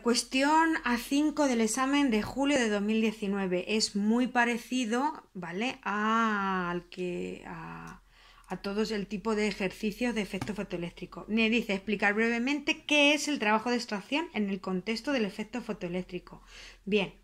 cuestión A5 del examen de julio de 2019. Es muy parecido, ¿vale? al que. A, a todos el tipo de ejercicios de efecto fotoeléctrico. Me dice explicar brevemente qué es el trabajo de extracción en el contexto del efecto fotoeléctrico. Bien,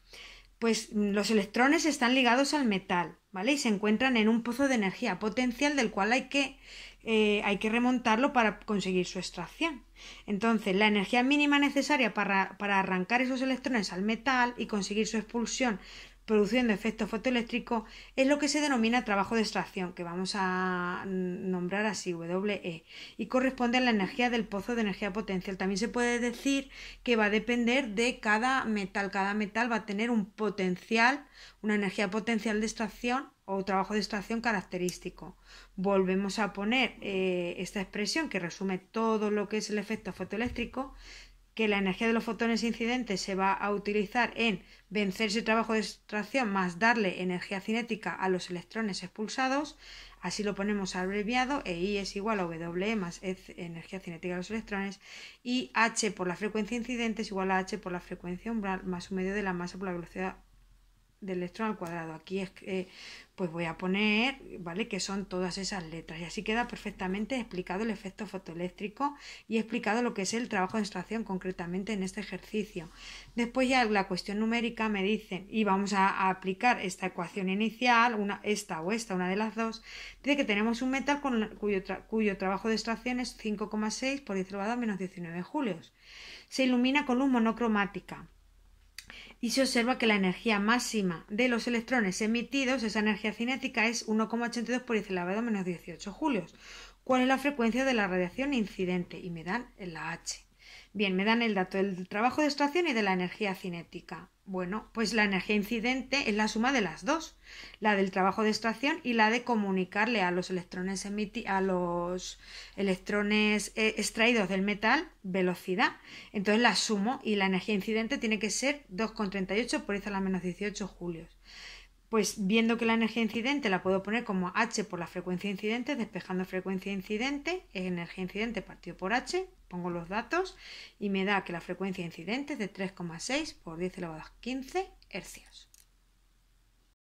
pues mm, los electrones están ligados al metal, ¿vale? Y se encuentran en un pozo de energía potencial del cual hay que, eh, hay que remontarlo para conseguir su extracción. Entonces, la energía mínima necesaria para, para arrancar esos electrones al metal y conseguir su expulsión produciendo efecto fotoeléctrico es lo que se denomina trabajo de extracción, que vamos a nombrar así, WE, y corresponde a la energía del pozo de energía potencial. También se puede decir que va a depender de cada metal. Cada metal va a tener un potencial, una energía potencial de extracción o trabajo de extracción característico. Volvemos a poner eh, esta expresión que resume todo lo que es el efecto fotoeléctrico que la energía de los fotones incidentes se va a utilizar en vencer ese trabajo de extracción más darle energía cinética a los electrones expulsados. Así lo ponemos abreviado, e es igual a W más energía cinética a los electrones, y H por la frecuencia incidente es igual a H por la frecuencia umbral más un medio de la masa por la velocidad del electrón al cuadrado. Aquí es que pues voy a poner, ¿vale? Que son todas esas letras. Y así queda perfectamente explicado el efecto fotoeléctrico y explicado lo que es el trabajo de extracción concretamente en este ejercicio. Después ya la cuestión numérica me dice, y vamos a, aplicar esta ecuación inicial, una, esta o esta, una de las dos, dice que tenemos un metal con, cuyo, cuyo trabajo de extracción es 5,6 por 10 elevado a menos 19 julios. Se ilumina con luz monocromática y se observa que la energía máxima de los electrones emitidos, esa energía cinética, es 1,82 por 10 elevado menos 18 julios. ¿Cuál es la frecuencia de la radiación incidente? Y me dan la H. Bien, me dan el dato del trabajo de extracción y de la energía cinética. Bueno, pues la energía incidente es la suma de las dos, la del trabajo de extracción y la de comunicarle a los electrones a los electrones eh, extraídos del metal velocidad. Entonces la sumo y la energía incidente tiene que ser 2,38 por 10 a la menos 18 julios. Pues viendo que la energía incidente la puedo poner como h por la frecuencia incidente, despejando frecuencia incidente, energía incidente partido por h, pongo los datos y me da que la frecuencia incidente es de 3,6 por 10 elevado a 15 hercios.